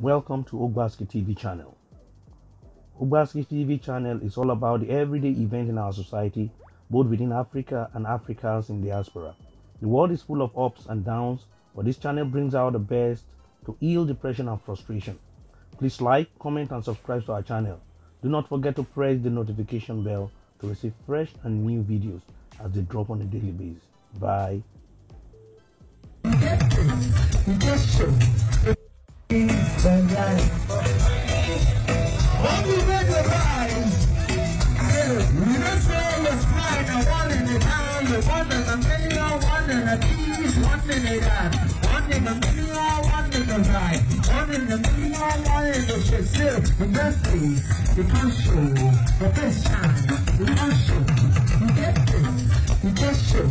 Welcome to Ogbaski TV channel. Ogbaski TV channel is all about the everyday events in our society, both within Africa and Africans in diaspora. The world is full of ups and downs, but this channel brings out the best to heal depression and frustration. Please like, comment, and subscribe to our channel. Do not forget to press the notification bell to receive fresh and new videos as they drop on a daily basis. Bye. You can show the best time. You can show you get this. You just show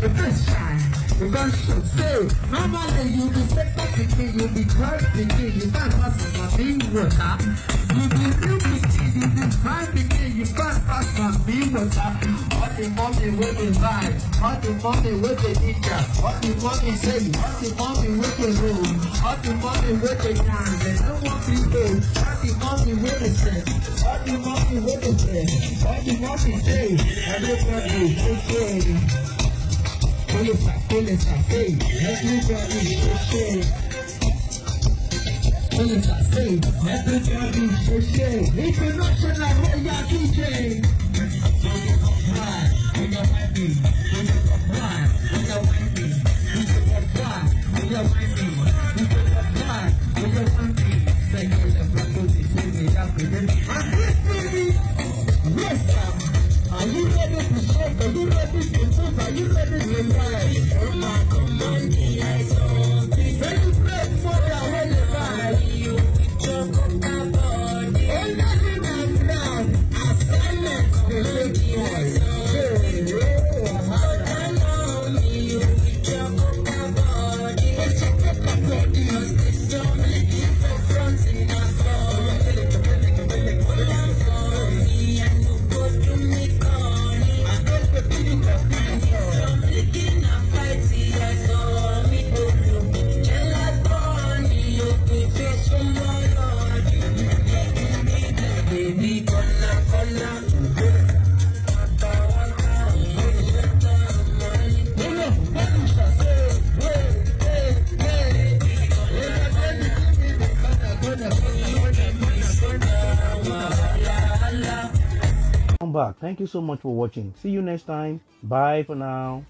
the best time. You can show. Say, normally you be second thinking, you be third thinking, you can't pass my water. You be new thinking, you be fine thinking, you can't pass my. All the money with the vibe, the money with the all the money say, the money with the room, the money with the dance, they don't want people, all the money with the all the money with the all the money say, everybody, okay. Polícia, polícia, ei, everybody, okay. Polícia, say, everybody, okay. International Royal DJ. Are you ready to shake? Are you ready to move? Are you ready to ride? Come back. Thank you so much for watching. See you next time. Bye for now.